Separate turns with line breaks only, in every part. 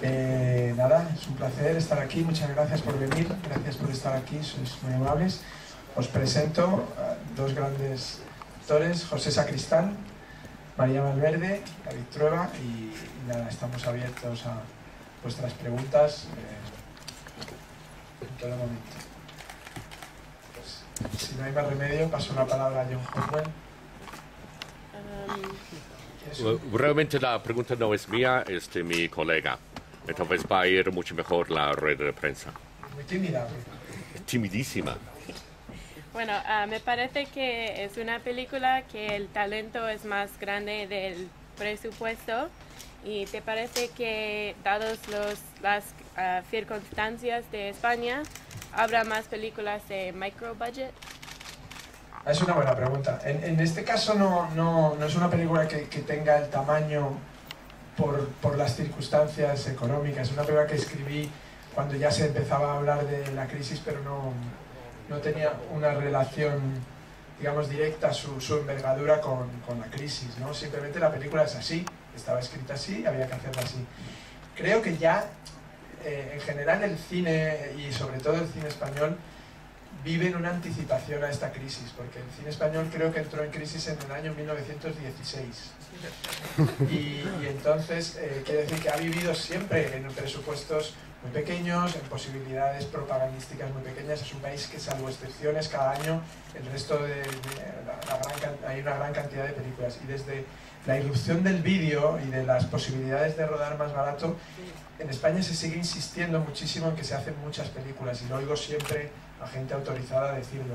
Eh, nada, es un placer estar aquí, muchas gracias por venir, gracias por estar aquí, sois muy amables. Os presento a dos grandes actores, José Sacristán, María Valverde, David Trueba y, y nada, estamos abiertos a vuestras preguntas eh, en todo momento. Pues, si no hay más remedio, paso la palabra a John Horwell. ¿Quieres un-
Realmente la pregunta no es mía, es de mi colega. Entonces va a ir mucho mejor la rueda de prensa.
Muy tímida.
Timidísima.
Bueno, ah, me parece que es una película que el talento es más grande del presupuesto y te parece que dados los, las ah, circunstancias de España habrá más películas de micro budget.
Es una buena pregunta. En, en este caso no, no, no es una película que, que tenga el tamaño por, por las circunstancias económicas. Una película que escribí cuando ya se empezaba a hablar de la crisis, pero no, no tenía una relación, digamos, directa, su, su envergadura con, con la crisis. ¿no? Simplemente la película es así, estaba escrita así, había que hacerla así. Creo que ya, eh, en general, el cine y sobre todo el cine español vive en una anticipación a esta crisis, porque el cine español creo que entró en crisis en el año 1916. Y, y entonces eh, quiere decir que ha vivido siempre en presupuestos muy pequeños, en posibilidades propagandísticas muy pequeñas. Es un país que, salvo excepciones, cada año el resto de, hay una gran cantidad de películas. Y desde la irrupción del vídeo y de las posibilidades de rodar más barato, en España se sigue insistiendo muchísimo en que se hacen muchas películas y lo oigo siempre a gente autorizada decirlo.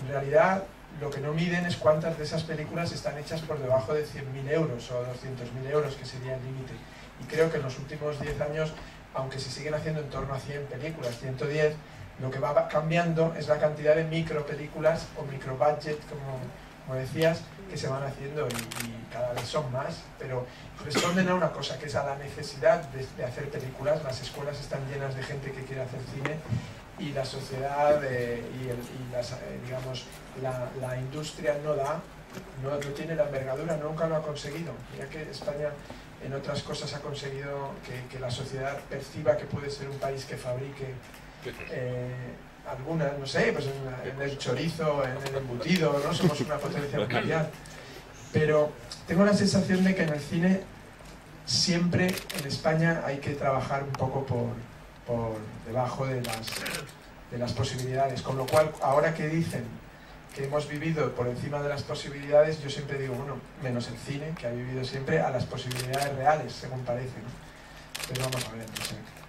En realidad, lo que no miden es cuántas de esas películas están hechas por debajo de 100.000 euros o 200.000 euros, que sería el límite. Y creo que en los últimos 10 años, aunque se siguen haciendo en torno a 100 películas, 110, lo que va cambiando es la cantidad de micro películas o micro budget, como, decías, que se van haciendo y, cada vez son más, pero responden a una cosa, que es a la necesidad de, hacer películas. Las escuelas están llenas de gente que quiere hacer cine y la sociedad eh, y, el- las, eh, digamos, la, industria no da, no, tiene la envergadura, nunca lo ha conseguido. Que España en otras cosas ha conseguido que, que la sociedad perciba que puede ser un país que fabrique eh, algunas, no sé, pues en el chorizo, en el embutido, ¿no? Somos una potencia mundial. Pero tengo la sensación de que en el cine siempre en España hay que trabajar un poco por, por debajo de las, de las posibilidades. Con lo cual, ahora que dicen que hemos vivido por encima de las posibilidades, yo siempre digo, bueno, menos el cine, que ha vivido siempre a las posibilidades reales, según parece. ¿no? Pero vamos a ver, sé.